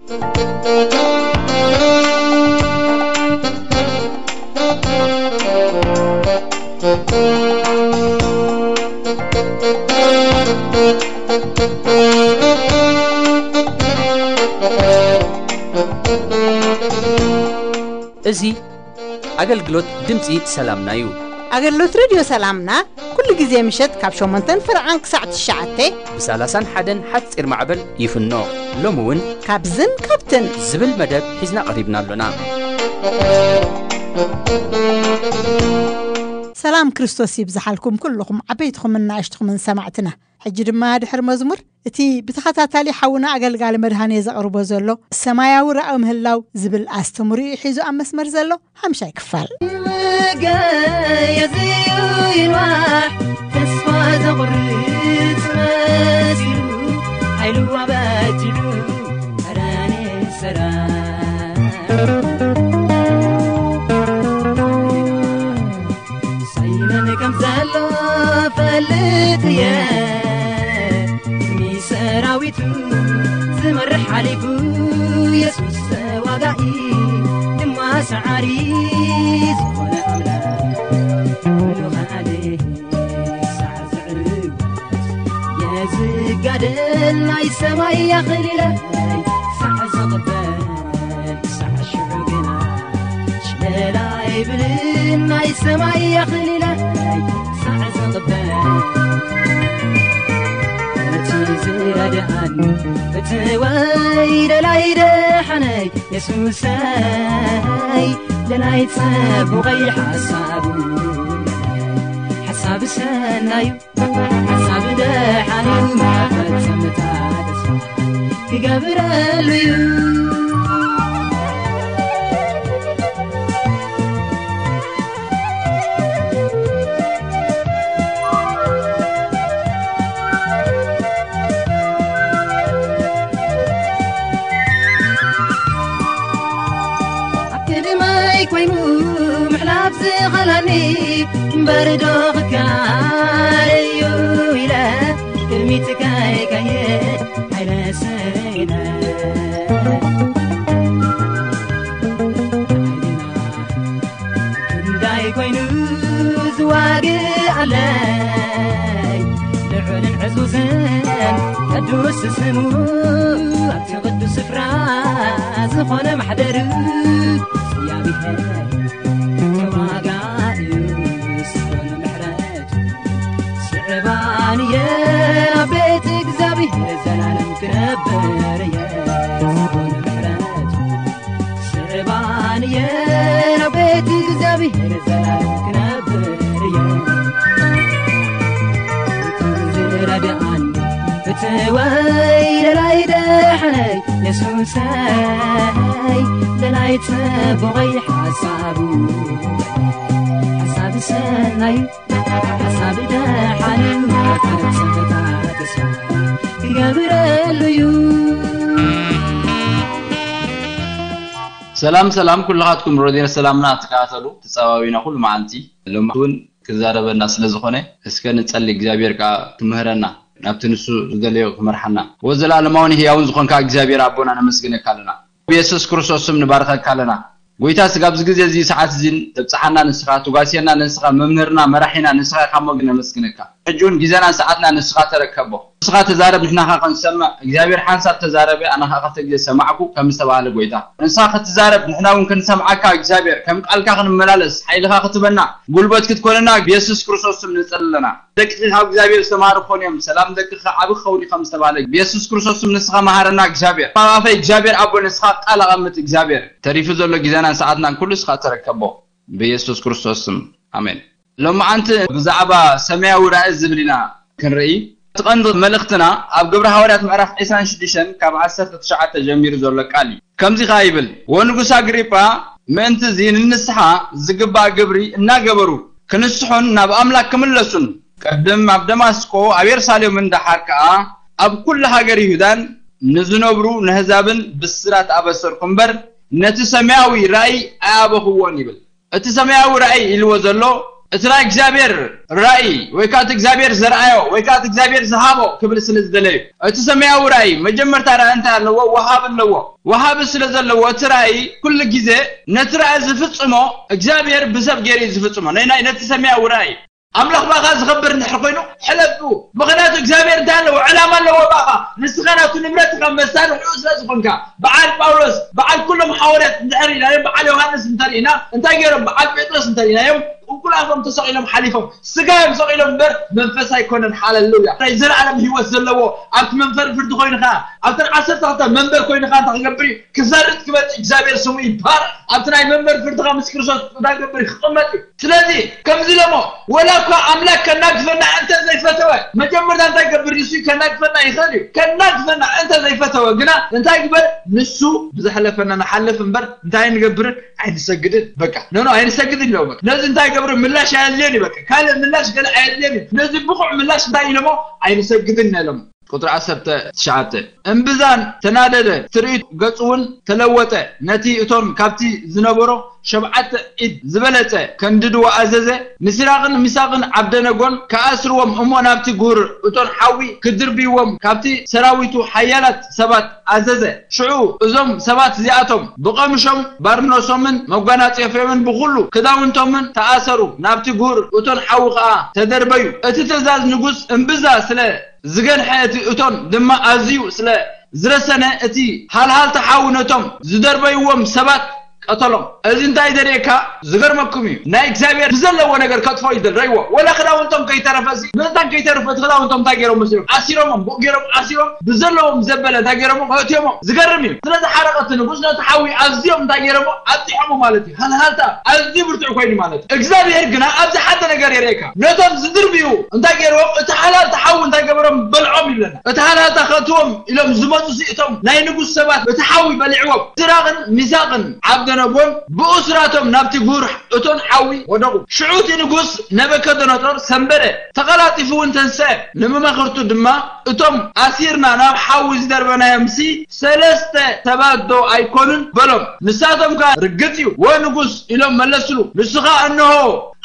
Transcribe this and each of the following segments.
እዚ ኣገልግሎት ድምፂ ሰላምና እዩ ኣገልግሎት ሬድዮ ሰላምና ኩሉ ግዜ ምሸት ካብ 8 ፍርዓን ክሳዕ 9 ብ31 ሓፂር ማዕበል ይፍኖ ሎሚ እውን ካብዝን ካብትን ዝብል መደብ ሒዝና ቀሪብና ኣሎና ሰላም ክርስቶስ ይብዝሓልኩም ኩልኹም ዓበይትኹምን ናእሽትኹምን ሰማዕትና ሕጂ ድማ ድሕሪ መዝሙር እቲ ብተኸታታሊ ሓውና ኣገልጋሊ መድሃኒ ዘቕርቦ ዘሎ ሰማያዊ ራእዊ ምህላው ዝብል ኣስተምሪኡ ሒዙ ኣብ መስመር ዘሎ ሓምሻይ ክፋል የዝዩ ይልዋሕ ተስፋ ዘቑርፅ ساعة عريس ولا ولا كله عليه يزقد الله يسمى ساعة زغبان ساعة شعقنا شلالا يبلن ما يا خليلة ዝረድኣኒ እቲ ወይ ደላይ ደሓነይ የሱሰይ ደላይ ፀቡቐይ ሓሳቡ። ሓሳብ ሰናዩ ሓሳብ ደሓንዩ ተስፋ ክገብረሉ እዩ تاني بردو خكاريو إلى كلمي تكاي كاي على سينا داي كوينو زواقي علي لعن عزوزن قدوس سمو أبتي قدوس فراز خونم حدرو ወይ ደላይ ደሓነይ የሱሰይ ደላይ ፀቡቐይ ሓሳቡ ሓሳብ ሰናዩ ሓሳብ ተስፋ ክገብረሉ እዩ ሰላም ሰላም ኩልኻትኩም ሮድዮ ሰላምና ትከታተሉ ተፀባቢና ኩሉ መዓልቲ ሎሚ እውን ክዛረበና ስለ ዝኾነ እስከ ንፀሊ እግዚኣብሔር ከዓ ክምህረና ናብቲ ንሱ ዝደለዮ ክመርሓና ወዘላለማውን ህያውን ዝኾንካ እግዚኣብሔር ኣቦና ነመስግነካ ኣለና። ብየሱስ ክርስቶስ ንባርኸካ ኣለና። ጎይታ ስጋ ኣብዚ ግዜ እዚ ሰዓት እዚ ተብፅሓና ንስኻ ትጓስየና ንስኻ መምህርና መራሒና ንስኻ ኢኻ ሞ ነመስግነካ حجون جزنا ساعتنا نسخة تركبه نسخة تزارب نحن خاق نسمع إجابير حانسة تزارب أنا خاق تجي سمعكو كم استوال قويدا نسخة تزارب نحن ممكن سمعك إجابير كم قال كان ملالس حيل خاق تبنا كت كتكوننا بيسوس كرسوس من سلنا دك هاب إجابير سمار خونيم سلام دك خاب خوني خم استوال بيسوس كرسوس من نسخة مهارنا إجابير ما في إجابير أبو نسخة قال قمت إجابير تعرف زول جزنا ساعتنا كل نسخة تركبه بيسوس كرسوس آمين ሎማዓንቲ ብዛዕባ ሰማያዊ ራእይ ዝብል ኢና ክንርኢ። እቲ ቀንዲ መልእኽትና ኣብ ግብሪ ሃዋርያት ምዕራፍ 26 ካብ 19 ጀሚሩ ዘሎ ቃል እዩ። ከምዚ ኸ ይብል ወንጉስ ኣግሪጳ ምእንቲ እዚ ንንስሓ ዝግባእ ግብሪ እናገበሩ ክንስሑን ናብ ኣምላክ ክምለሱን ቅድም ኣብ ደማስቆ ኣብ የሩሳሌም እንዳሓር ከዓ ኣብ ኩሉ ሃገር ይሁዳን ንዝነብሩ ንህዛብን ብስራት ኣበሰርኩ እምበር ነቲ ሰማያዊ ራእይ ኣያበኽዎን ይብል። እቲ ሰማያዊ ራእይ ኢልዎ ዘሎ اتراي اكزابير راي ويكات اكزابير زرعيو ويكات اكزابير زهابو كبر سلز دلي اتسمياو راي مجمر تارا انتا لو وهاب اللو وهاب سلز لو اتراي كل غيزه نترا زفصمو اكزابير بسب غيري زفصمو ناي ناي نتسمياو راي املاخ باغا زغبر نحرقينو كوينو حلبو مغناتو اكزابير دالو علامه لو باغا نسخناتو نمرتك مسار حوس لازقنك بعال باولوس بعال كل حواريات ندعري بعال يوحنس نترينا انتا غيرهم بعال بطرس نترينا يوم ሓዋርያት እንድሕር ኢናዮም በዓል ዮሃንስ እንተሪኢና እንታይ ገይሮም በዓል ጴጥሮስ እንተሪኢናዮም ቁልቁላቶም ተሰቂሎም ሓሊፎም ስጋዮም ሰቂሎም እምበር መንፈስ ኣይኮነን ሓለሉያ ናይ ዘለዓለም ሂወት ዘለዎ ኣብቲ መንፈር ፍርዲ ኮይንካ ኣብተን ዓሰርተ ክልተ መንበር ኮይንካ እንታ ክገብር እዩ ክሰርጥ ክበፅእ እግዚኣብሔር ስሙ ይባር ኣብቲ ናይ መንበር ፍርድካ ምስ ክርስቶስ እንዳገብር ክቕመጥ እዩ ስለዚ ከምዚ ለሞ ወላ እኳ ኣምላክ ከናግፈና እንተ فتوى ما جمرنا أنت قبل ريسي كناك فنا يسالي كناك فنا أنت زي فتوى قنا أنت قبل نسو بزحلفنا نحلف مبر أنت عين عين سجد بكا نو نو عين سجد اللي بكا ناس أنت قبل ملاش عين بكا كان ملاش قال عين ليني ناس بخوع ملاش داينمو عين سجد لنا ቁጥሪ 19 እምብዛን ተናደደ ትርኢት ገጹ እውን ተለወጠ ነቲ እቶም ካብቲ ዝነበሮ ሸብዓተ ኢድ ዝበለፀ ከንድድዎ ኣዘዘ ንሲራቅን ሚሳቅን ዓብደነጎን ከኣስርዎም እሞ ናብቲ ጉር እቶን ሓዊ ክድርብይዎም ካብቲ ሰራዊቱ ሓያላት ሰባት ኣዘዘ ሽዑ እዞም ሰባት እዚኣቶም ብቐምሾም ባርኖሶምን መጓናፀፊዮምን ብኩሉ ክዳውንቶምን ተኣሰሩ ናብቲ ጉር እቶን ሓዊ ከዓ ተደርበዩ እቲ ትእዛዝ ንጉስ እምብዛ ስለ ዝገንሐ እቲ እቶን ድማ ኣዝዩ ስለ ዝረሰነ እቲ ሃልሃልቲ ሓዊ ነቶም ዝደርበይዎም ሰባት أطلم. أزين تاي دريكا زغر مكم يو. نا إكسابير زلا ونقر كات فايد ريوا ولا خدا وأنتم كي ترفزي. نزدان كي ترفت خدا وأنتم تاجرهم مسلم أسيرهم بقيرهم أسيرهم بزلهم زبلة تاجرهم هاتيهم زغر ميو. سلسة حرقة نبوس. نتحاوي أزيهم تاجرهم أتيهم مالتي. هل هل تا؟ أزي برتع كويني مالتي. إكسابير جنا. أبز حتى نقر يريكا نتم زدر بيو انتاجرهم اتحالات تحاول تاجرهم بالعم لنا اتحالات خاتوهم إلى زمان زئتهم ناي نبوس سبات. اتحاوي بلعوب تراغن مزاقن عبدنا ሰባት እቲ ሓዊ በሊዕዎም ስራቅን ሚሳቅን ዓብደ ነጎን ብእስራቶም ናብቲ ጉር እቶን ሓዊ ወደቁ ሽዑቲ ንጉስ ነበከደነጦር ሰንበደ ተቐላጢፉ እውን ተንስአ ንመማኽርቱ ድማ እቶም ኣሲርና ናብ ሓዊ ዝደርበናዮም ሲ ሰለስተ ሰባት ዶ ኣይኮኑን በሎም ንሳቶም ከዓ ርግፅ እዩ ወ ንጉስ ኢሎም መለስሉ ንስኻ እንሆ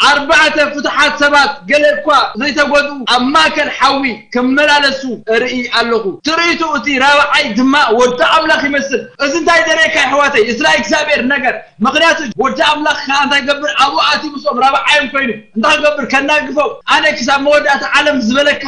أربعة فتحات سبات قال زي زيتقودو أما كان حوي كمل على السوء رئي ألغو. تريتو أتي راوعي دماء ودع أملاك يمثل. أزن تاي دريك يا حواتي إسرائيل كسابير نقر. مقناتو ودع أملاك خانتا يقبر أبو آتي بصوم راوعي مفينو انتا يقبر كان ناقفو أنا كساب مودات عالم زبلك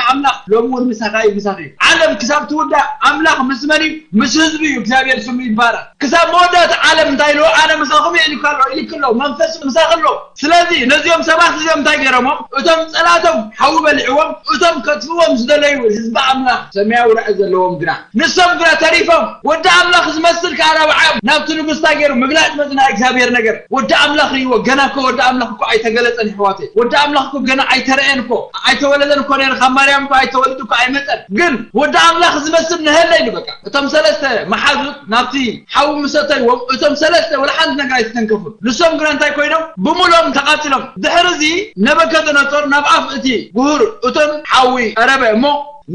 لو مور مساقاي مساقي عالم كساب تودع أملاك مسمني مش هزبي كسابير سمي بارا. كساب مودع تعلم دايلو أنا مساقم يعني كالو إلي كلو منفس مساقلو. سلازي نزيو መንፈስ ምሳኽሎ ስለዚ ነዚኦም ሰባት እዚኦም እንታይ ገይሮሞም እቶም ፀላቶም ሓዊ በሊዕዎም እቶም ከጥፍዎም ዝደለዩ ህዝቢ ኣምላኽ ሰማያዊ ራእይ ዘለዎም ግና ንሶም ግና ተሪፎም ወዲ ኣምላኽ ዝመስል ከዓ ራብዓዮም ናብቲ ንጉስ እንታይ ገይሩ ምግላፅ መፅና እግዚኣብሔር ነገር ወዲ ኣምላኽ እይዎ ገና ኮ ወዲ ኣምላኽ እኮ ኣይተገለፀን ኣሕዋቴ ወዲ ኣምላኽ እኮ ገና ኣይተረአን እኮ ኣይተወለደን እኮ ነይሩ ካብ ማርያም እኮ ኣይተወለዱ እኮ ኣይመፀን ግን ወዲ ኣምላኽ ዝመስል ንህለ ኢሉ በቃ እቶም ሰለስተ መሓዙት ናብቲ ሓዊ ምሰተይዎም እቶም ሰለስተ ወላ ሓንቲ ነገር ኣይተተንከፉን ንሶም ግና እንታይ ኮይኖም ብሙሎም ተቃፂሎም ድሕሪ እዚ ነበከደነፆር ናብ ኣፍ እቲ ጉሁር እቶም ሓዊ ቀረበ እሞ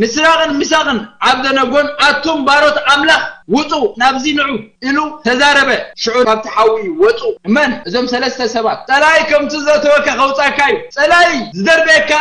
ምስራቅን ሚሳቅን ዓብደነጎን ኣቱም ባሮት ኣምላኽ ውፁ ናብዚ ንዑ ኢሉ ተዛረበ ሽዑ ካብቲ ሓዊ ወፁ መን እዞም ሰለስተ ሰባት ፀላይ ከምቲ ዘተወካ ከውፃካ እዩ ፀላይ ዝደርበየካ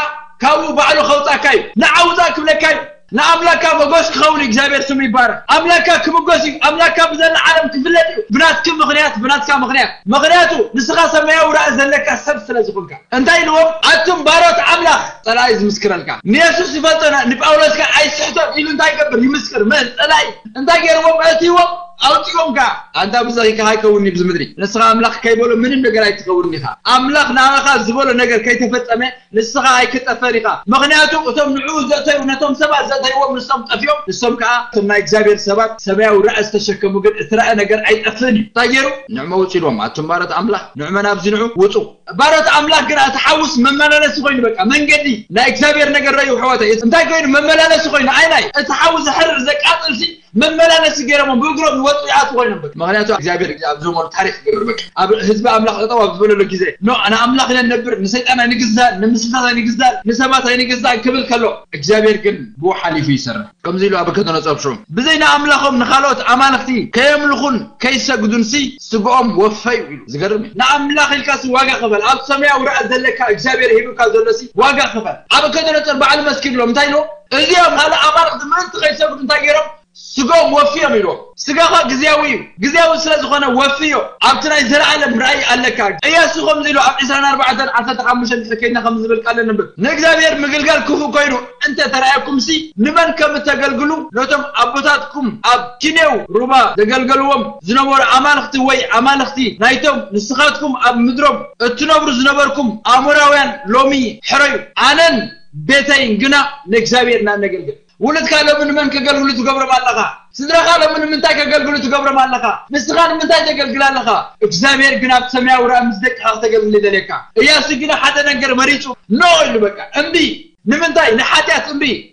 ካብኡ ባዕሉ ከውፃካ እዩ ንዓውፃእ ክብለካ እዩ ንኣምላክካ መጎስ ክኸውን እግዚኣብሔር ስሙ ይባረክ ኣምላክካ ክምጎስ እዩ ኣምላክካ ብዘላ ዓለም ክፍለጥ እዩ ብናትክ ምክንያት ብናትካ ምክንያት ምክንያቱ ንስኻ ሰማያዊ ራእይ ዘለካ ሰብ ስለ ዝኾንካ እንታይ ኢልዎም ኣቱም ባሮት ኣምላኽ ፀላኢ ዝምስክረልካ ንየሱስ ይፈልጦና ንጳውሎስካ ኣይስሕቶም ኢሉ እንታይ ገብር ይምስክር መን ፀላኢ እንታይ ገይርዎም ኣእትይዎም ኣውፂኦም ከዓ ኣንታ ብዘኺካ ኣይከውን ብዚ ምድሪ ንስኻ ኣምላኽ ከይበሎ ምንም ነገር ኣይትኸውን ኢኻ ኣምላኽ ንኣኻ ዝበሎ ነገር ከይተፈፀመ ንስኻ ኣይክጠፈን ኢኻ ምክንያቱ እቶም ንዕኡ ዘእተዩ ነቶም ሰባት ዘእተይዎም ንሶም ጠፊኦም ንሶም ከዓ እቶም ናይ እግዚኣብሔር ሰባት ሰማያዊ ራእይ ዝተሸከሙ ግን እቲ ራእይ ነገር ኣይጠፍን እዩ እንታይ ገይሩ ንዕመ ውፅ ኢልዎም ኣቶም ባሮት ኣምላኽ ንዕመ ናብዚ ንዑ ውፁ ባሮት ኣምላኽ ግን እቲ ሓውስ መመላለሲ ኮይኑ በቃ መንገዲ ናይ እግዚኣብሔር ነገር ረዩ ሕወተ እንታይ ኮይኑ መመላለሲ ኮይኑ ኣይናይ እቲ ሓዊ ዘሕርር ዘቃፅልሲ መመላለሲ ገይሮም ብእግሮም ይወፁ ይኣትዉ ኮይኖም በቃ ምክንያቱ እግዚኣብሔር ኣብ ዝመሉ ታሪክ ይገብር በቃ ኣብ ህዝቢ ኣምላኽ ጠጠው ኣብ ዝበለሉ ግዜ ኖ ንኣምላኽ ኢለ ነብር ንሰይጣን ኣይንግዛእ ንምስልታት ኣይንግዛእ ንሰባት ኣይንግዛእ ክብል ከሎ እግዚኣብሔር ግን ብኡ ሓሊፉ ይሰርሕ ከምዚ ኢሉ ኣብ ከተነፀብሹ ብዘይ ንኣምላኾም ንካልኦት ኣማልክቲ ከየምልኹን ከይሰግዱን ሲ ስግኦም ወፈዩ ኢሉ ዝገርም እዩ ንኣምላኽ ኢልካሲ ዋጋ ክፈል ኣብ ሰማያዊ ራእይ ዘለካ እግዚኣብሔር ሂቡካ ዘሎሲ ዋጋ ክፈል ኣብ ከተነፀር በዓል መስኪን ኢሎም እንታይ ኢሎ እዚኦም ካልእ ኣማልክቲ ምእንቲ ከይሰግዱ እንታይ ገይሮም ስጎም ወፊዮም ኢልዎም ስጋኻ ግዝያዊ እዩ ግዝያዊ ስለ ዝኾነ ወፊዮ ኣብቲ ናይ ዘለዓለም ራእይ ኣለካ እያሱ ከምዚ ኢሉ ኣብ 24 15 ድሕሪ ከይድና ከም ዝብል ቃል ንብብ ንእግዚኣብሔር ምግልጋል ክፉእ ኮይኑ እንተ ተረኣየኩም ሲ ንመን ከም እተገልግሉ ነቶም ኣቦታትኩም ኣብ ኪኔው ሩባ ዘገልገልዎም ዝነበሩ ኣማልክቲ ወይ ኣማልክቲ ናይቶም ንስኻትኩም ኣብ ምድሮም እትነብሩ ዝነበርኩም ኣሞራውያን ሎሚ ሕረዩ ኣነን ቤተይን ግና ንእግዚኣብሔር ኢና ولد كلا من من كقال ولد قبر ما لقى سدرا قال من من تاك قال ولد قبر ما لقى مستغان من تاك قال قال لقى اكزامير قناب بسميا ورا مزدك حاطه قال اللي ذلك. يا سجنا حتى نقر مريتو نو اللي بقى. أمبي. نمنتاي نحاتيات أمبي.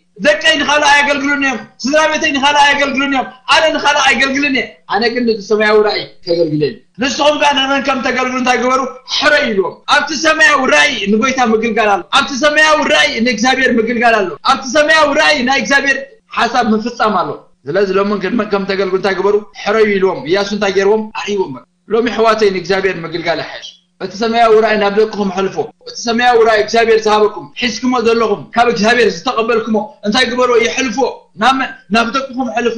እዮም ኣነ ንኻልእ ኣይገልግልን እየ ኣነ ግን ነቲ ሰማያዊ ራእይ ከገልግለ እዩ ንስኹም ጋር ንመን ከም ተገልግሉ እንታይ ገበሩ ሕረ ኢልዎም ኣብቲ ሰማያዊ ራእይ ንጎይታ ምግልጋል ኣሎ ኣብቲ ሰማያዊ ራእይ ንእግዚኣብሔር ምግልጋል ኣሎ ኣብቲ ሰማያዊ ራእይ ናይ እግዚኣብሔር ሓሳብ ምፍፃም ኣሎ ስለዚ ሎሚ ንመን ከም ተገልግሉ እንታይ ገበሩ ሕረዩ ኢልዎም እያሱ እንታይ ገይርዎም ኣዕይዎም ሎሚ ሕዋተይ ንእግዚኣብሔር ምግልጋል ኣሓሽ እቲ ሰማያዊ ራእይ ናብ ደቅኹም ሕልፎ እቲ ሰማያዊ ራእይ እግዚኣብሔር ዝሃበኩም ሒዝክሞ ዘለኹም ካብ እግዚአብሔር ዝተቐበልክሞ እንታይ ግበሮ ይሕልፎ ናብ ናብ ደቅኹም ሕልፎ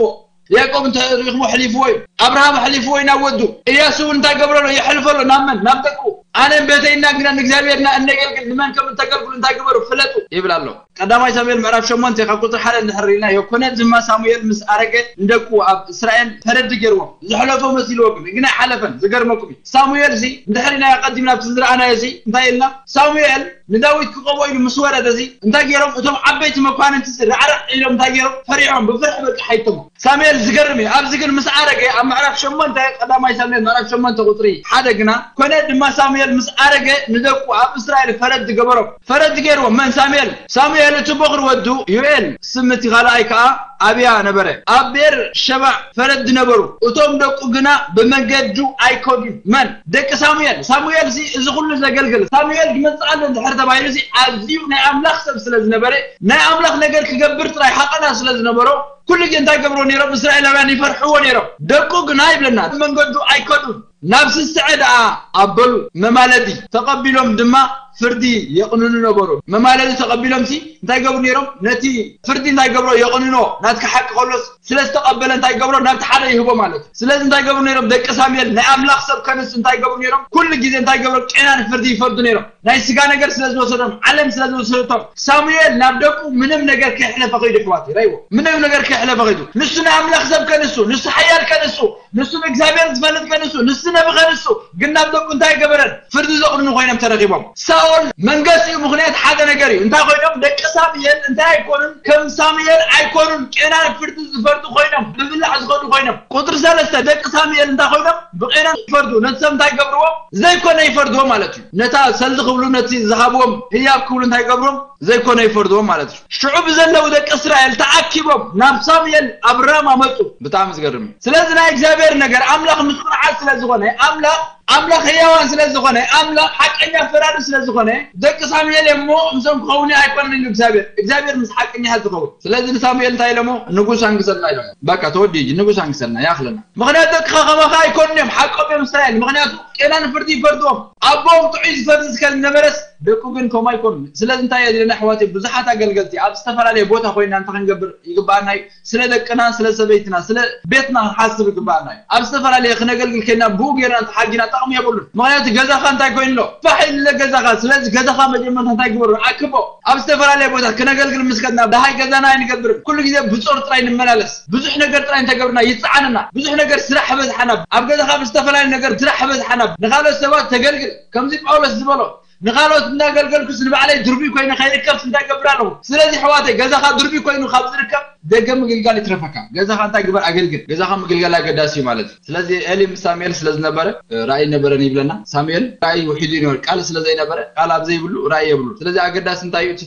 ያዕቆብ እንታይ ሪኢኽሞ ሕሊፍዎ እዩ ኣብርሃም ሕሊፍዎ እዩ ናብ ወዱ እያሱ እውን እንታይ ገብረሎ የሕልፈሎ ናብ መን ናብ ደቁ ኣነን ቤተይና ግና ንእግዚኣብሔርና እነገልግል ንመን ከም እንተገልግሉ እንታይ ግበሩ ፍለጡ ይብል ኣሎ قداماي سامويل معرف شمون تي قلت حال نحرينا يكون زما سامويل مس ارجت ندقوا اب اسرائيل فرد جروا زحلفوا مسيلوا غنا حلفن زغرمكم سامويل زي ندحرينا قدمنا بتزرعنا يزي انتايلنا سامويل نداويت كقبو يل مس ورد زي انتا جيرم اتم عبيت مكان تسرع إلهم تاجروا فريعهم بفرح بك حيتهم ساميل زقرمي أب زقر مسعرقة أم عرف شمون تاي قدام ما يساميل عرف شمون تغطري حدقنا كنا دم ساميل مسعرقة ندقوا أب إسرائيل فرد جبروا فرد جيروا من ساميل ساميل يويل تبغر ودو. يويل سمتي غلايكا أبيا نبرة. أبير شبع فرد نبرو. وتوم دك أجنا بمجدو أيكون من؟ دك سامويل. سامويل زي زي كل زي جل جل سامويل جمت على الحر تبعي زي أزيو نعم لخ سلز نبرة. نعم لخ نجر كجبرت راي حقنا سلز نبرو. كل جنتا جبرو نيرب إسرائيل وين يفرحوا نيرب دكوا جنايب لنا من جدو أيكون نفس السعادة أبل ممالدي. تقبلهم دما ኣይከዱን ናብ ስስዐ ደኣ ኣበሉ መማለዲ ተቐቢሎም ድማ ፍርዲ የቕንኑ ነበሩ መማለዲ ተቐቢሎም ሲ እንታይ ገብሩ ነይሮም ነቲ ፍርዲ እንታይ ገብሮ የቕንኖ ናትካ ሓቂ ከሎስ ስለ ዝተቐበለ እንታይ ገብሮ ናብቲ ሓደ ይህቦ ማለት እዩ ስለዚ እንታይ ገብሩ ነይሮም ደቂ ሳሙኤል ናይ ኣምላኽ ሰብ ከንስ እንታይ ገብሩ ነይሮም ኩሉ ግዜ እንታይ ገብሮ ቄናን ፍርዲ ይፈርዱ ነይሮም ናይ ስጋ ነገር ስለ ዝወሰዶም ዓለም ስለ ዝወሰዶቶም ሳሙኤል ናብ ደቁ ምንም ነገር ከይሕለፈ ኸይዱ ኣሕዋት ይረይዎ ምንም ነገር ከይሕለፈ ኸይዱ ንሱ ናይ ኣምላኽ ሰብ ከንሱ ንሱ ሓያል ከንሱ ንሱ ብእግዚኣብሔር ዝፈልጥ ከንሱ ንሱ ነቢ ከንሱ ግን ናብ ደቁ እንታይ ገበረን ፍርዲ ዘቕንኑ ኮይኖም ተረኺቦም ሳኦል መንገሲኡ ምክንያት ሓደ ነገር እዩ። እንታይ ኮይኖም? ደቂ ሳሙኤል እንታይ ኣይኮኑን? ከም ሳሙኤል ኣይኮኑን። ቄናን ፍርዲ ዝፈርዱ ኮይኖም ብብላዕ ዝኸዱ ኮይኖም። ቁጥሪ ሰለስተ ደቂ ሳሙኤል እንታይ ኮይኖም? ብቄናን ይፈርዱ። ነቲ ሰብ እንታይ ገብርዎ ዘይኮነ ይፈርድዎ ማለት እዩ። ነታ ሰልዚ ክብሉ ነቲ ዝሃብዎም ህያብ ክብሉ እንታይ ገብሮም ዘይኮነ ይፈርድዎም ማለት እዩ። ሽዑ ብዘለዉ ደቂ እስራኤል ተኣኪቦም ናብ ሳሙኤል ኣብ ራማ መፁ። ብጣዕሚ ዝገርም እዩ። ስለዚ ናይ እግዚኣብሔር ነገር ኣምላኽ ምስ ስለ ዝኾነ ኣምላኽ ኣምላኽ ህያዋን ስለ ዝኾነ ኣምላኽ ሓቀኛ ፈራዲ ስለ ዝኾነ ደቂ ሳሙኤል እሞ ምሶም ክኸውን ኣይኮነን ኢሉ እግዚኣብሔር እግዚኣብሔር ምስ ሓቀኛ ሃል ዝኸውን ስለዚ ንሳሙኤል እንታይ ኢሎሞ ንጉስ አንግሰልና ኢሎም በቃ ተወዲ ንጉስ አንግሰልና ያኽለና ምክንያቱ ደቅኻ ከማኻ ኣይኮኑን እዮም ሓቆም እዮም እስራኤል ምክንያቱ ቄናን ፍርዲ ይፈርድዎም ኣቦም ጥዑይ ዝፈርዲ ዝከል ነበረስ ደቁ ግን ከምኡ ኣይኮኑን ስለዚ እንታይ እየ ዘለና ኣሕዋት ብዙሓት ኣገልገልቲ ኣብ ዝተፈላለየ ቦታ ኮይና እንታይ ክንገብር ይግባአና እዩ ስለ ደቅና ስለ ሰበይትና ስለ ቤትና ክንሓስብ ይግባአና እዩ ኣብ ዝተፈላለየ ክነገልግል ከይና ብኡ ጌርና ተሓጊና ጥቕሚ የብሉን ምክንያቱ ገዛኻ እንታይ ኮይኑ ኣሎ ፋሕ ኢለ ገዛኻ ስለዚ ገዛኻ መጀመርታ እንታይ ግበሩ ኣክቦ ኣብ ዝተፈላለየ ቦታ ክነገልግል ምስከድና ድሃይ ገዛና ኣይንገብርም ኩሉ ግዜ ብፆር ጥራይ ንመላለስ ብዙሕ ነገር ጥራይ እንተገብርና ይፅዓንና ብዙሕ ነገር ስራሕ በዝሓና ኣብ ገዛኻ ብዝተፈላለየ ነገር ስራሕ በዝሓና ንካልኦት ሰባት ተገልግል ከምዚ ጳውሎስ ዝበሎ ንኻልኦት እንዳገልገልኩስ ንባዕለይ ድርቢ ኮይኑ ከይርከብስ እንታይ ገብር ኣለኹ ስለዚ ኣሕዋተይ ገዛኻ ድርቢ ኮይኑ ካብ ዝርከብ ደገ ምግልጋል ይትረፈካ። ገዛኻ እንታይ ግበር ኣገልግል ገዛኻ ምግልጋል ኣገዳሲ እዩ ማለት እዩ። ስለዚ ኤሊ ምስ ሳሙኤል ስለ ዝነበረ ራእይ ነበረን ይብለና። ሳሙኤል ራእይ ውሒዱ ይነበረ ቃል ስለ ዘይነበረ ቃል ኣብ ራእይ የብሉ። ስለዚ ኣገዳሲ እንታይ እዩ? እቲ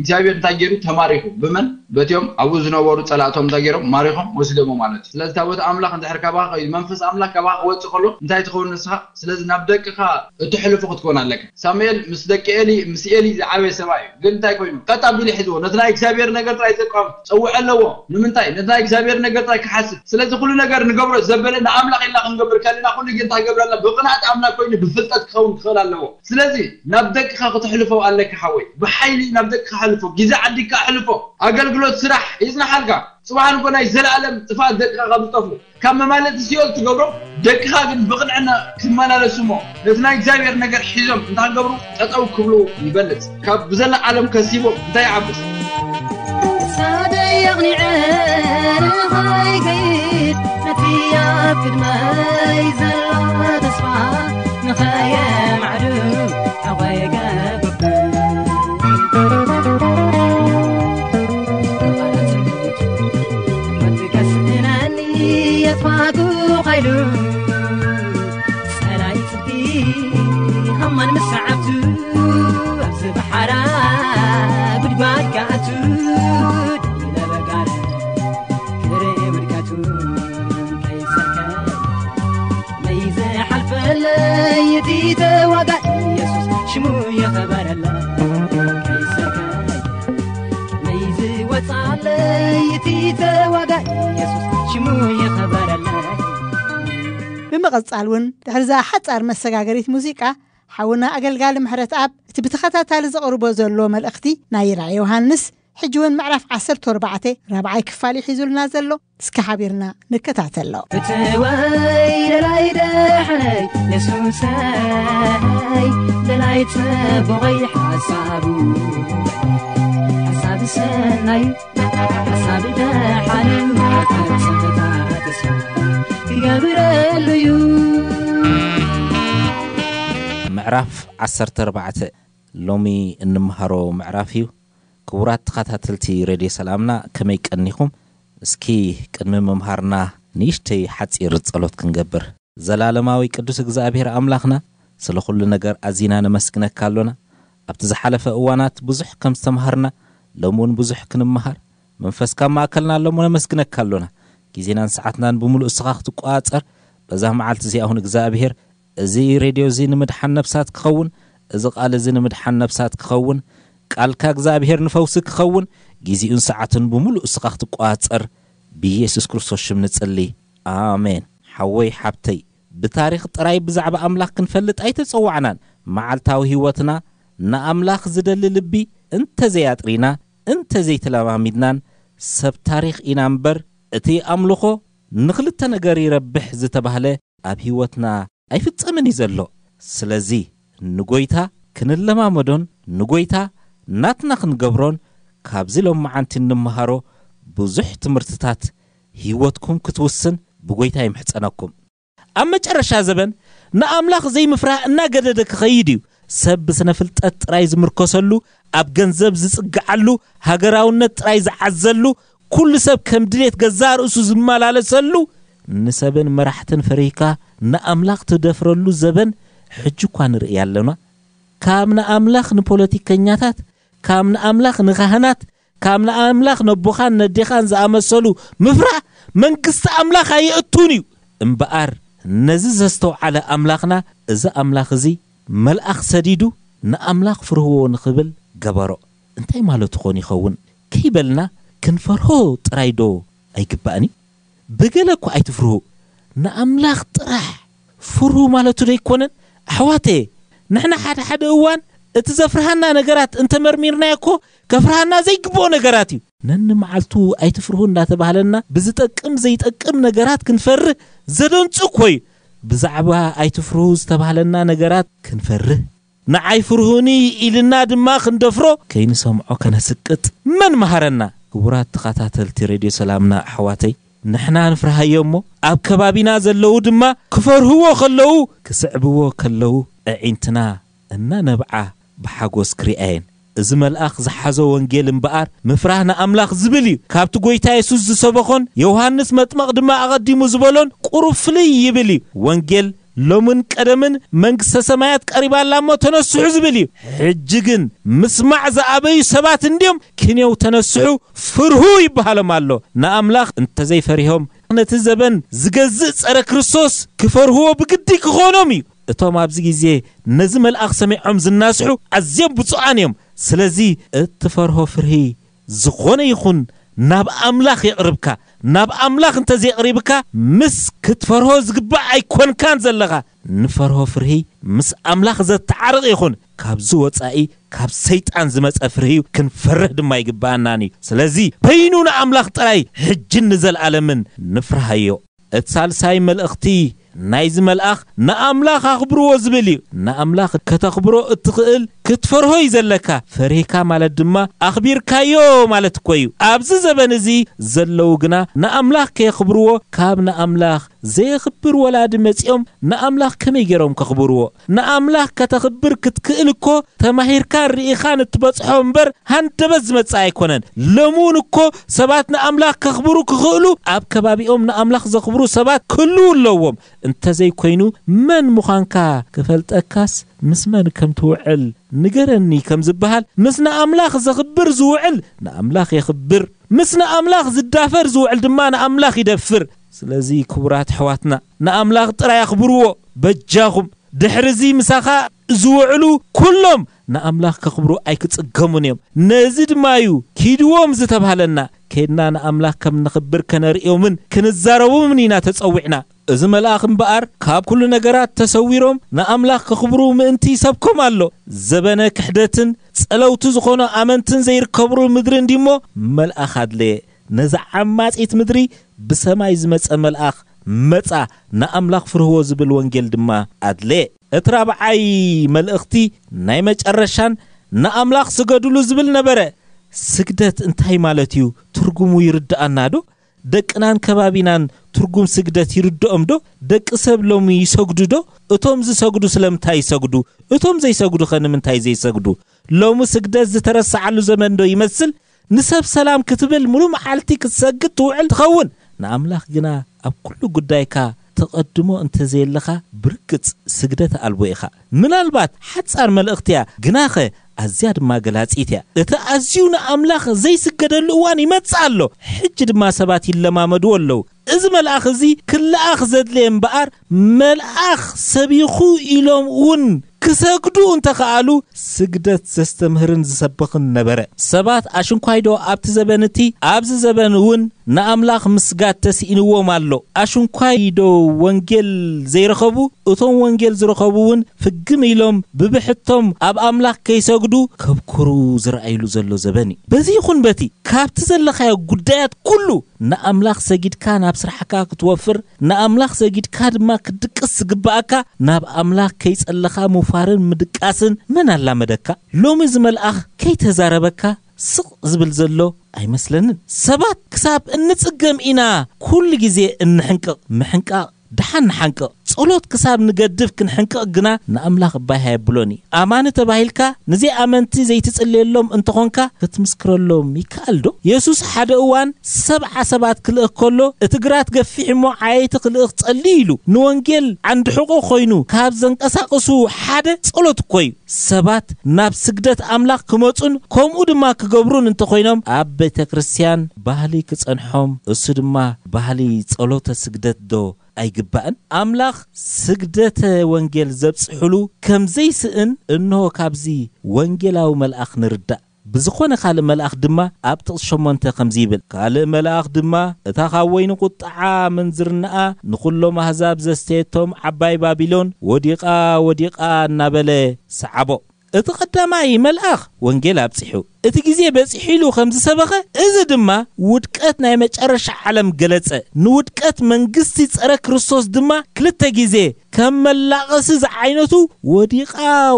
እግዚኣብሔር እንታይ ገይሩ? ተማሪኹ። ብመን? በትዮም ኣብኡ ዝነበሩ ፀላእቶም እንታይ ገይሮም? ማሪኾም ወሲዶሞ ማለት እዩ። ስለዚ ታቦት ኣምላኽ እንድሕር ካባኻ ከይዱ መንፈስ ኣምላኽ ካባኻ ክወፅእ ከሎ እንታይ ትኸውን ንስኻ? ስለዚ ናብ ደቅኻ እትሕልፉ ክትኮን ኣለካ። ሳሙኤል ምስ ደቂ ኤሊ ምስ ኤሊ ዝዓበየ ሰብኣ እዩ። ግን እንታይ ኮይኑ? ቀጥ ሒዝዎ። ነቲ ናይ እግዚኣብሔር ነገር ጥራይ ዘቃም ألوه نمنتاي نتاي إكسابير نقطاي كحاسب سلازي كل نقر نقبره زبلة نعمل قيلا نقبر كلنا كل نقطع قبر الله بقناعة عملا كوين بفلتة تخون خلا ألوه سلازي نبدك خا تحلفه قال لك حوي بحيلي نبدك حلفه جزء عندك حلفه أقل قلوت سرح يزنا حلقة سبحان الله ناي زلالم تفاد دقيقة قبل طفو كما مالت سيول تقبرو دقيقة قد بقنعنا كما لا سمو نتنا إكسابير نقر حجم نتاي قبرو تتأو كبلو يبلت كاب عالم كسيبو نتاي عبس يغني عين الغايقين فيا في الماي زلات اسمع معروف عوايقا فاتو خيلو سلاي تبي همان مسعبتو أبز بحرا بدبار كاتو ሽሙ ይኸበረለ ከይሰርከ ለይዝወፃለይ እቲ ተዋጋእ ኢየሱስ ሽሙ ይኸበረለ ብምቕጻል እውን ድሕርዛ ሓፃር መሰጋገሪት ሙዚቃ ሓውና ኣገልጋሊ ምሕረት ኣብ እቲ ብተኸታታሊ ዘቕርቦ ዘሎ መልእኽቲ ናይ ራእይ ዮሃንስ ሕጂ እውን ምዕራፍ 14 ራብዓይ ክፋል እዩ ሒዙልና ዘሎ እስኪ ሓቢርና ንከታተሎ እትወይ ደላይ ደሕነይ የሱሰይ ደላይ ተቦቐይ ሓሳቡ ሓሳብ ሰናይ ሓሳብ ደሓን ፈፀመታ ተስፋ ክገብረሉ እዩ ምዕራፍ 14 ሎሚ እንምሃሮ ምዕራፍ እዩ ክቡራት ተኸታተልቲ ሬድዮ ሰላምና ከመይ ቀኒኹም እስኪ ቅድሚ ምምሃርና ንእሽተይ ሓፂር ጸሎት ክንገብር ዘላለማዊ ቅዱስ እግዚኣብሔር ኣምላኽና ስለ ኩሉ ነገር ኣዚና ነመስግነካ ኣሎና ኣብቲ ዝሓለፈ እዋናት ብዙሕ ከም ዝተምሃርና ሎሚ እውን ብዙሕ ክንምሃር መንፈስካ ማእከልና ኣሎሞ ነመስግነካ ኣሎና ግዜናን ሰዓትናን ብምሉእ እስኻ ክትቋፀር በዛ መዓልቲ እዚኣ እውን እግዚኣብሔር እዚ ሬድዮ እዚ ንምድሓን ነብሳት ክኸውን እዚ ቓል እዚ ንምድሓን ነብሳት ክኸውን ቃልካ እግዚኣብሔር ንፈውሲ ክኸውን ግዜኡን ሰዓትን ብምሉእ እስኻ ክትቋፀር ብኢየሱስ ክርስቶስ ሽም ንጽሊ ኣሜን ሓወይ ሓብተይ ብታሪኽ ጥራይ ብዛዕባ ኣምላኽ ክንፈልጥ ኣይተጸዋዕናን። መዓልታዊ ህይወትና ንኣምላኽ ዝደሊ ልቢ እንተዘያጥሪና እንተዘይተለማሚድናን። ሰብ ታሪኽ ኢና እምበር እቲ ኣምልኾ ንኽልተ ነገር ይረብሕ ዝተባህለ ኣብ ህይወትና ኣይፍጸምን እዩ ዘሎ። ስለዚ ንጐይታ ክንለማመዶን ንጐይታ ናትና ክንገብሮን ካብዚ ሎም መዓንቲ እንምሃሮ ብዙሕ ትምህርትታት ህይወትኩም ክትውስን ብጐይታ ይምሕፀነኩም። ኣብ መጨረሻ ዘበን ንኣምላኽ ዘይምፍራሕ እናገደደ ክኸይድ እዩ። ሰብ ብስነ ፍልጠት ጥራይ ዝምርከሰሉ ኣብ ገንዘብ ዝጽግዓሉ ሃገራውነት ጥራይ ዝዓዘሉ ኩሉ ሰብ ከም ድሌት ገዛእ ርእሱ ዝመላለሰሉ ንሰብን መራሕትን ፈሪህካ ንኣምላኽ ትደፍረሉ ዘበን ሕጂ እኳ ንርኢ ኣለና። ካብ ንኣምላኽ ንፖለቲከኛታት ካብ ንኣምላኽ ንካህናት ካብ ንኣምላኽ ነቦኻን ነዴኻን ዝኣመሰሉ ምፍራሕ መንግስቲ ኣምላኽ ኣይእቱን እዩ። እምበኣር ነዚ ዘስተውዓለ ኣምላኽና እዚ ኣምላኽ እዚ መልኣኽ ሰዲዱ ንኣምላኽ ፍርህዎ ንኽብል ገበሮ። እንታይ ማለት ኾን ይኸውን? ከይበልና ክንፈርሆ ጥራይ ዶ ኣይግባእን እዩ ብገለ እኳ ኣይትፍርሁ። ንኣምላኽ ጥራሕ ፍርሁ ማለቱ ዶ ኣይኮነን? ኣሕዋተ ንሕና ሓደ ሓደ እዋን እቲ ዘፍርሃና ነገራት እንተመርሚርናዮ እኮ ከፍርሃና ዘይግብኦ ነገራት እዩ ነኒ መዓልቱ ኣይትፍርሁ እንዳተባሃለና ብዝጠቅም ዘይጠቅም ነገራት ክንፈርህ ዘደንፁ ኮዩ ብዛዕባ ኣይትፍርሁ ዝተባሃለና ነገራት ክንፈርህ ንዓይ ፍርሁኒ ኢልና ድማ ክንደፍሮ ከይንሰምዖ ከነስቅጥ መን መሃረና ክቡራት ተኸታተልቲ ሬድዮ ሰላምና ኣሕዋተይ ንሕና ንፍርሃዮ እሞ ኣብ ከባቢና ዘለዉ ድማ ክፈርህዎ ከለዉ ክስዕብዎ ከለዉ ኣዒንትና እናነብዓ ብሓጎስ ክርአየን እዚ መልኣኽ ዝሓዞ ወንጌል እምበኣር ምፍራህ ንኣምላኽ ዝብል እዩ ካብቲ ጐይታ የሱስ ዝሰበኾን ዮሃንስ መጥመቕ ድማ ኣቐዲሙ ዝበሎን ቁሩብ ፍልይ ይብል እዩ ወንጌል ሎምን ቀደምን መንግሥተ ሰማያት ቀሪባላ እሞ ተነስሑ ዝብል እዩ ሕጂ ግን ምስማዕ ዝኣበዩ ሰባት እንድዮም ክንየው ተነስሑ ፍርሁ ይበሃሎም ኣሎ ንኣምላኽ እንተዘይፈሪሆም ነቲ ዘበን ዝገዝእ ጸረ ክርስቶስ ክፈርህዎ ብግዲ ክኾኖም እዩ እቶም ኣብዚ ግዜ ነዚ መልኣኽ ሰሚዖም ዝናስሑ ኣዝዮም ብፁዓን እዮም ስለዚ እትፈርሆ ፍርሂ ዝኾነ ይኹን ናብ ኣምላኽ የቕርብካ ናብ ኣምላኽ እንተዘየቕሪብካ ምስ ክትፈርሆ ዝግባእ ኣይኰንካን ዘለኻ ንፈርሆ ፍርሂ ምስ ኣምላኽ ዘተዓርቕ ይኹን ካብዚ ወጻኢ ካብ ሰይጣን ዝመጸ ፍርሂ ክንፈርህ ድማ ይግባአናን እዩ ስለዚ በይኑ ንኣምላኽ ጥራይ ሕጅን ንዘለኣለምን ንፍርሃዮ እቲ ሳልሳይ መልእኽቲ ናይዚ መልኣኽ ንኣምላኽ ኣኽብርዎ ዝብል እዩ ንኣምላኽ ከተኽብሮ እትኽእል ክትፈርሆ እዩ ዘለካ ፈሪህካ ማለት ድማ ኣኽቢርካዮ ማለት እኮ እዩ ኣብዚ ዘበን እዚ ዘለዉ ግና ንኣምላኽ ከየኽብርዎ ካብ ንኣምላኽ ዘየኽብር ወላዲ መጺኦም ንኣምላኽ ከመይ ገይሮም ከኽብርዎ ንኣምላኽ ከተኽብር ክትክእል እኮ ተማሂርካ ርኢኻን እትበጽሖ እምበር ሃንደበት ዝመጽእ ኣይኮነን ሎሙን እኮ ሰባት ንኣምላኽ ከኽብሩ ክኽእሉ ኣብ ከባቢኦም ንኣምላኽ ዘኽብሩ ሰባት ክህልው ኣለዎም እንተዘይኮይኑ መን ምዃንካ ክፈልጠካስ ምስ መን ከም ትውዕል ንገረኒ ከም ዝበሃል ምስ ንኣምላኽ ዘኽብር ዝውዕል ንኣምላኽ የኽብር ምስ ንኣምላኽ ዝዳፈር ዝውዕል ድማ ንኣምላኽ ይደፍር ስለዚ ክቡራት ኣሕዋትና ንኣምላኽ ጥራይ ኣኽብርዎ በጃኹም ድሕሪዚ ምሳኻ ዝውዕሉ ኩሎም ንኣምላኽ ከኽብሩ ኣይክጽገሙን እዮም ነዚ ድማ እዩ ኪድዎም ዝተብሃለና ከድና ንኣምላኽ ከም ንኽብር ከነርእዮምን ክንዛረቦምን ኢና ተጸዊዕና እዚ መልኣኽ እምበኣር ካብ ኩሉ ነገራት ተሰዊሮም ንኣምላኽ ከኽብሩ ምእንቲ ይሰብኮም ኣሎ ዘበነ ክሕደትን ጸለውቲ ዝኾኑ ኣመንትን ዘይርከብሩ ምድሪ እንዲ እሞ መልኣኽ ኣድለየ ነዛ ዓማጺት ምድሪ ብሰማይ ዝመጸ መልኣኽ መጻ ንኣምላኽ ፍርህዎ ዝብል ወንጌል ድማ ኣድለየ እቲ ራብዓይ መልእኽቲ ናይ መጨረሻን ንኣምላኽ ስገድሉ ዝብል ነበረ ስግደት እንታይ ማለት እዩ ትርጉሙ ይርድኣና ዶ ደቅናን ከባቢናን ትርጉም ስግደት ይርድኦም ዶ ደቂ ሰብ ሎሚ ይሰግዱ ዶ? እቶም ዝሰግዱ ስለምንታይ ይሰግዱ? እቶም ዘይሰግዱ ኸ ንምንታይ ዘይሰግዱ? ሎሚ ስግደት ዝተረስዓሉ ዘመን ዶ ይመስል? ንሰብ ሰላም ክትብል ሙሉእ መዓልቲ ክትሰግድ ትውዕል ትኸውን? ንኣምላኽ ግና ኣብ ኩሉ ጉዳይካ ተቐድሞ እንተዘየለኻ ብርግጽ ስግደት ኣልቦ ኢኻ። ምናልባት ሓጻር መልእኽቲ እያ። ግናኸ ኣዝያ ድማ ገላጺት እያ። እቲ ኣዝዩ ንኣምላኽ ዘይስገደሉ እዋን ይመጽእ ኣሎ። ሕጂ ድማ ሰባት ይለማመድዎ ኣለዉ። እዚ መልኣኽ እዚ ክለኣኽ ዘድልየ እምበኣር መልኣኽ ሰቢኹ ኢሎም እውን ክሰግዱ እንተኸኣሉ ስግደት ዘስተምህርን ዝሰብኽን ነበረ። ሰባት ኣሽንኳይዶ ኣብቲ ዘበን እቲ? ኣብዚ ዘበን እውን ንኣምላኽ ምስጋድ ተሲኢንዎም ኣሎ። ኣሽንኳይዶ ወንጌል ዘይረኸቡ እቶም ወንጌል ዝረኸቡ እውን ፍግም ኢሎም ብብሕቶም ኣብ ኣምላኽ ከይሰግዱ ከብክሩ ዝረኣይሉ ዘሎ ዘበን እዩ በዚ ይኹን በቲ ካብቲ ዘለኻዮ ጉዳያት ኩሉ ንኣምላኽ ሰጊድካ ናብ ስራሕካ ክትወፍር ንኣምላኽ ሰጊድካ ድማ ክድቅስ ዝግባአካ ናብ ኣምላኽ ከይጸለኻ ምውፋርን ምድቃስን መን ኣላመደካ ሎሚ እዚ መልኣኽ ከይተዛረበካ ስቕ ዝብል ዘሎ ኣይመስለንን ሰባት ክሳብ እንጽገም ኢና ኩሉ ግዜ እንሕንቅቕ ምሕንቃቕ ድሓን ንሓንቅቕ ጸሎት ክሳብ ንገድፍ ክንሕንቅቕ ግና ንኣምላኽ እባይሃ የብሎን እዩ። ኣማኒ ተባሂልካ ነዘይ ኣመንቲ ዘይትጽልየሎም እንተኾንካ ክትምስክረሎም ይከኣል ዶ? የሱስ ሓደ እዋን ሰብዓ ሰባት ክልእኽ ከሎ እቲ ግራት ገፊሕ እሞ ዓየይቲ ክልእኽ ጸልይ ኢሉ ንወንጌል ዓንዲ ሕቑቕ ኮይኑ ካብ ዘንቀሳቕሱ ሓደ ጸሎት እኮ እዩ። ሰባት ናብ ስግደት ኣምላኽ ክመጹን ከምኡ ድማ ክገብሩን እንተኾይኖም ኣብ ቤተ ክርስትያን ባህሊ ክጸንሖም እሱ ድማ ባህሊ ጸሎተ ስግደት ዶ ኣይግባእን ኣምላኽ ስግደተ ወንጌል ዘብጽሕሉ ከም ዘይስእን እንሆ ካብዚ ወንጌላዊ መልኣኽ ንርዳእ ብዝኾነ ካልእ መልኣኽ ድማ ኣብ ጥቕስ ሸሞንተ ከምዚ ይብል ካልእ መልኣኽ ድማ እታ ካብ ወይኒ ቁጣዓ ምንዝርናኣ ንኹሎም ኣሕዛብ ዘስተየቶም ዓባይ ባቢሎን ወዲቓ ወዲቓ እናበለ ሰዓቦ እቲ ቐዳማይ መልኣኽ ወንጌል ኣብፂሑ እቲ ግዜ በፂሑ ኢሉ ከም ዝሰበኸ እዚ ድማ ውድቀት ናይ መጨረሻ ዓለም ገለጸ ንውድቀት መንግስቲ ጸረ ክርስቶስ ድማ ክልተ ግዜ ከም መላቐሲ ዝዓይነቱ ወዲቓ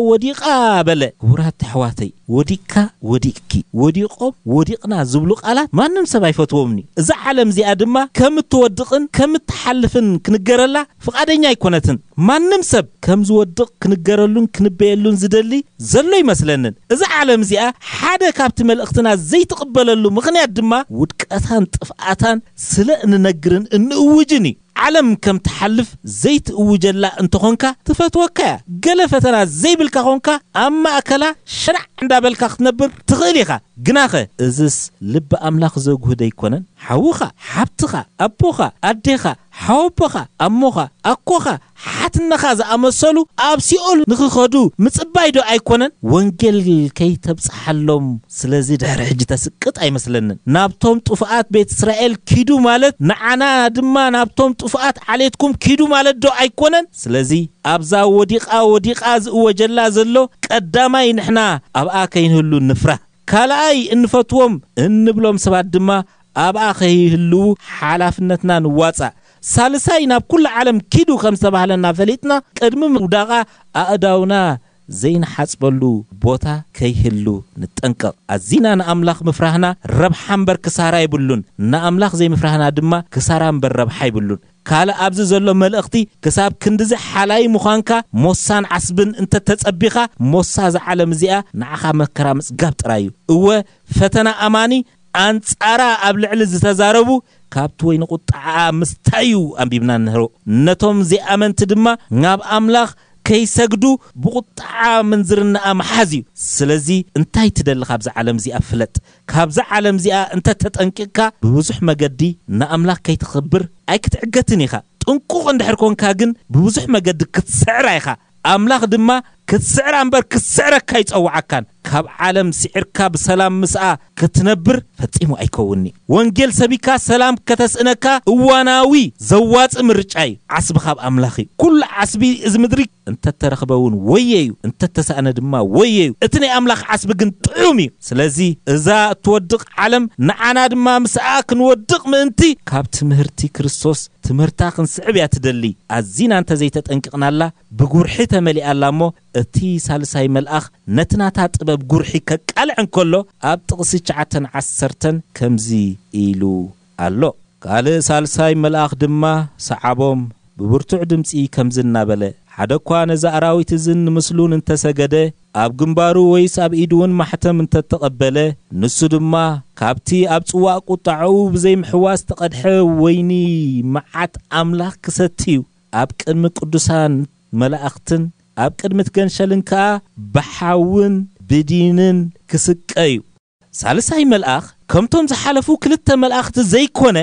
ወዲቓ በለ ክቡራት ኣሕዋተይ ወዲቕካ ወዲቕኪ ወዲቖም ወዲቕና ዝብሉ ቃላት ማንም ሰብ ኣይፈትዎምኒ እዛ ዓለም እዚኣ ድማ ከም እትወድቕን ከም እትሓልፍን ክንገረላ ፍቓደኛ ኣይኮነትን ማንም ሰብ ከም ዝወድቕ ክንገረሉን ክንበየሉን ዝደሊ ዘሎ ይመስለንን እዛ ዓለም እዚኣ ሓደ ካብቲ መልእኽትና ዘይትቕበለሉ ምኽንያት ድማ ውድቀታን ጥፍኣታን ስለ እንነግርን እንእውጅን እዩ ዓለም ከም ትሓልፍ ዘይትእውጀላ እንተኾንካ ትፈትወካ እያ ገለ ፈተና ዘይብልካ ኾንካ ኣብ ማእከላ ሽናዕ እንዳበልካ ክትነብር ትኽእል ኢኻ ግናኸ እዝስ ልቢ ኣምላኽ ዘጉህደ ኣይኮነን ሓዉኻ ሓብትኻ ኣቦኻ ኣዴኻ ሓወቦኻ ኣሞኻ ኣኮኻ ሓትነኻ ዝኣመሰሉ ኣብ ሲኦል ንኽኸዱ ምጽባይ ዶ ኣይኮነን ወንጌል ከይተብፅሓሎም ስለዚ ድሕሪ ሕጂ ተስቅጥ ኣይመስለንን ናብቶም ጥፉኣት ቤት እስራኤል ኪዱ ማለት ንዓና ድማ ናብቶም ጥፉኣት ዓሌትኩም ኪዱ ማለት ዶ ኣይኮነን ስለዚ ኣብዛ ወዲቓ ወዲቓ ዝእወጀላ ዘሎ ቀዳማይ ንሕና ኣብኣ ከይንህሉ ንፍራህ ካልኣይ እንፈትዎም እንብሎም ሰባት ድማ ኣብኣ ከይህልው ሓላፍነትና ንዋጻእ ሳልሳይ ናብ ኩሉ ዓለም ኪዱ ከም ዝተባህለና ፈሊጥና ቅድሚ ምውዳቓ ኣእዳውና ዘይንሓፅበሉ ቦታ ከይህሉ ንጠንቀቕ። ኣዚና ንኣምላኽ ምፍራህና ረብሓ እምበር ክሳራ ይብሉን ንኣምላኽ ዘይምፍራህና ድማ ክሳራ እምበር ረብሓ ይብሉን። ካልእ ኣብዚ ዘሎ መልእኽቲ ክሳብ ክንዲዚ ሓላይ ምዃንካ ሞሳን ዓስብን እንተተጸቢኻ ሞሳ ዝዓለም እዚኣ ንዓኻ መከራ ምጽጋብ ጥራይ እዩ። እወ ፈተና ኣማኒ ኣንጻራ ኣብ ልዕሊ ዝተዛረቡ ካብቲ ወይኒ ቁጣዓ ምስታይ እዩ ኣንቢብና ንህሮ። ነቶም ዘይኣመንቲ ድማ ናብ ኣምላኽ ከይሰግዱ ብቁጣዓ ምንዝርናኣ መሓዝ እዩ። ስለዚ እንታይ ትደሊ ካብዛ ዓለም እዚኣ ፍለጥ? ካብዛ ዓለም እዚኣ እንተተጠንቂቕካ ብብዙሕ መገዲ ንኣምላኽ ከይትኽብር ኣይክትዕገትን ኢኻ። ጥንቁቕ እንድሕር ኮንካ ግን ብብዙሕ መገዲ ክትስዕራ ኢኻ። ኣምላኽ ድማ ክትስዕራ እምበር ክትስዕረካ ይጸውዓካን ካብ ዓለም ስዒርካ ብሰላም ምስኣ ክትነብር ፈጺሙ ኣይከውኒ ወንጌል ሰቢካ ሰላም ከተስእነካ እዋናዊ ዘዋፅእ ምርጫ እዩ ዓስቢ ካብ ኣምላኽ እዩ ኩሉ ዓስቢ እዚ ምድሪ እንተተረኽበ እውን ወየ እዩ እንተተሰኣነ ድማ ወየ እዩ እቲ ናይ ኣምላኽ ዓስቢ ግን ጥዑም እዩ ስለዚ እዛ እትወድቕ ዓለም ንዓና ድማ ምስኣ ክንወድቕ ምእንቲ ካብ ትምህርቲ ክርስቶስ ትምህርታ ክንስዕብ እያ ትደሊ ኣዚና እንተዘይተጠንቂቕናላ ብጉርሒ ተመሊኣላ እሞ እቲ ሳልሳይ መልኣኽ ነቲ ናታ ጥበብ ጉርሒ ከቃልዕ እንከሎ ኣብ ጥቕሲ ሸዓተን ዓሰርተን ከምዚ ኢሉ ኣሎ። ካልእ ሳልሳይ መልኣኽ ድማ ሰዓቦም ብብርቱዕ ድምፂ ከምዚ እናበለ ሓደ እኳ ነዚ ኣራዊት እዚ ንምስሉን እንተሰገደ ኣብ ግንባሩ ወይስ ኣብ ኢዱ እውን ማሕተም እንተተቐበለ ንሱ ድማ ካብቲ ኣብ ጽዋእ ቁጣዕኡ ብዘይምሕዋስ ተቐድሐ ወይኒ መዓት ኣምላኽ ክሰቲ እዩ። ኣብ ቅድሚ ቅዱሳን መላእኽትን ኣብ ቅድሚት ገንሸልን ከኣ ብሓውን ብዲንን ክስቀ እዩ ሳልሳይ መልኣኽ ከምቶም ዝሓለፉ ክልተ መላእኽቲ ዘይኮነ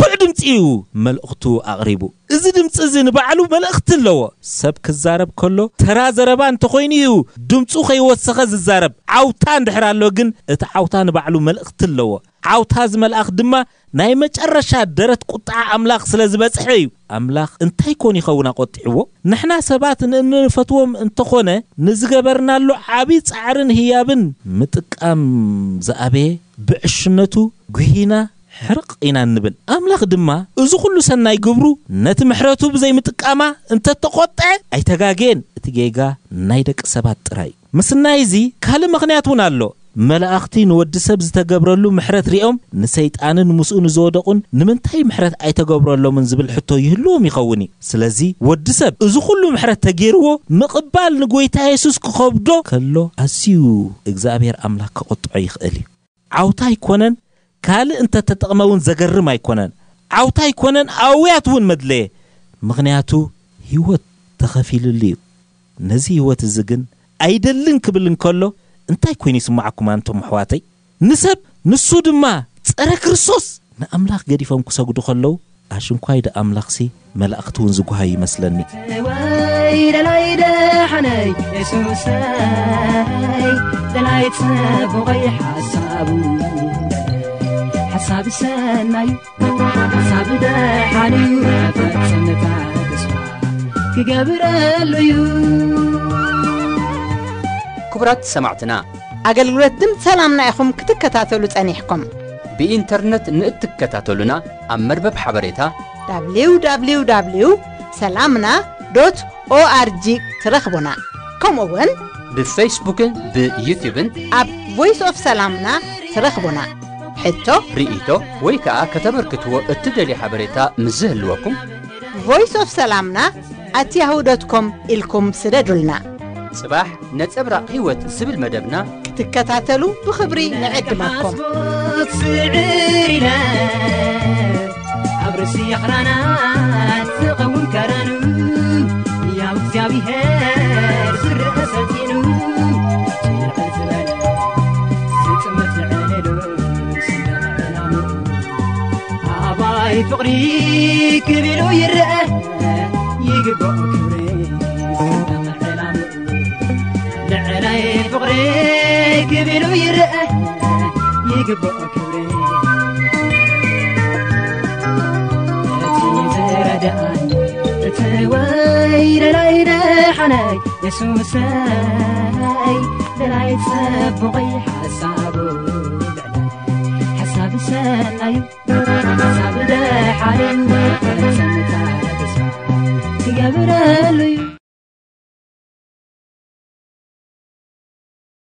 ብብርቱዕ ድምፂ እዩ መልእኽቱ ኣቕሪቡ እዚ ድምፂ እዚ ንባዕሉ መልእኽቲ ኣለዎ ሰብ ክዛረብ ከሎ ተራ ዘረባ እንተኾይኑ እዩ ድምፁ ከይወሰኸ ዝዛረብ ዓውታ እንድሕር ኣሎ ግን እቲ ዓውታ ንባዕሉ መልእኽቲ ኣለዎ ዓውታ እዚ መልኣኽ ድማ ናይ መጨረሻ ደረት ቁጣዓ ኣምላኽ ስለ ዝበፅሐ እዩ ኣምላኽ እንታይ ኮን ይኸውን ኣቆጢዕዎ ንሕና ሰባት ንእንፈትዎም እንተኾነ ንዝገበርናሉ ዓብዪ ፃዕርን ህያብን ምጥቃም ዝኣበየ ብዕሽነቱ ጉሂና ሕርቕ ኢና እንብል ኣምላኽ ድማ እዚ ኩሉ ሰናይ ግብሩ ነቲ ምሕረቱ ብዘይምጥቃማ እንተተቖጥዐ ኣይተጋግየን እቲ ጌጋ ናይ ደቂ ሰባት ጥራይ እዩ። ምስናይ እዚ ካልእ ምኽንያት እውን ኣሎ። መላእኽቲ ንወዲ ሰብ ዝተገብረሉ ምሕረት ሪኦም ንሰይጣንን ምስኡ ንዝወደቑን ንምንታይ ምሕረት ኣይተገብረሎምን ዝብል ሕቶ ይህልዎም ይኸውን እዩ። ስለዚ ወዲ ሰብ እዚ ኩሉ ምሕረት ተገይርዎ ምቕባል ንጎይታ የሱስ ክኸብዶ ከሎ ኣዝዩ እግዚኣብሔር ኣምላኽ ከቐጥዖ ይኽእል እዩ። ዓውታ ኣይኮነን ካልእ እንተተጠቕመ እውን ዘገርም ኣይኮነን። ዓውታ ኣይኮነን ኣውያት እውን መድለየ። ምኽንያቱ ህይወት ተኸፊሉሉ እዩ። ነዚ ህይወት እዚ ግን ኣይደልን ክብል እንከሎ እንታይ ኮይኑ ይስማዓኩም ኣንቶም ኣሕዋተይ? ንሰብ ንሱ ድማ ፀረ ክርስቶስ ንኣምላኽ ገዲፎም ክሰግዱ ከለዉ ኣሽንኳይ ደ ኣምላኽሲ መላእኽቲ እውን ዝጓሃዩ ይመስለኒ። ወይ ደላይ ደሓነይ የሱሰይ ደላይ ጽቡቐይ ሓሳቡ ሓሳብ ሰናዩ ሓሳብ ደሓንዩ ፈጽምታ ተስፋ ክገብረሉ እዩ ክቡራት ሰማዕትና ኣገልግሎት ድምፂ ሰላምና ኢኹም ክትከታተሉ ጸኒሕኩም ብኢንተርነት ንእትከታተሉና ኣብ መርበብ ሓበሬታ www ሰላምና ዶት ኦአርጂ ትረኽቡና ከምኡውን ብፌስቡክን ብዩቲብን ኣብ ቮይስ ኦፍ ሰላምና ትረኽቡና ሕቶ ርኢቶ ወይ ከዓ ከተበርክትዎ እትደልዩ ሓበሬታ ምስ ዝህልወኩም ቮይስ ኦፍ ሰላምና ኣት ያሁ ዶት ኮም ኢልኩም ስደዱልና ጽባሕ ነጸብራቕ ህይወት ዝብል መደብና ክትከታተሉ ብኽብሪ ንዕድመኩም ስዕር ኢለ ኣብ ርእሲ ኣኽራናት ዝኸውን ከረኑ ያው ፍቕሪ ክቢሉ ይርአ ይግብኦ ክብሪ ስንደቐዕላሙ ልዕላይ ፍቕሪ ክቢሉ ይርአ ይግብኦ ክብሪ እቲ ዝረዳእኒ እቲ ወይ ለላይ ደሓነይ የሱሰይ ለላይ ፀቡቐይ ሓሳቡ ልዕላይ ሓሳብ ሰናዩ ሓሳብ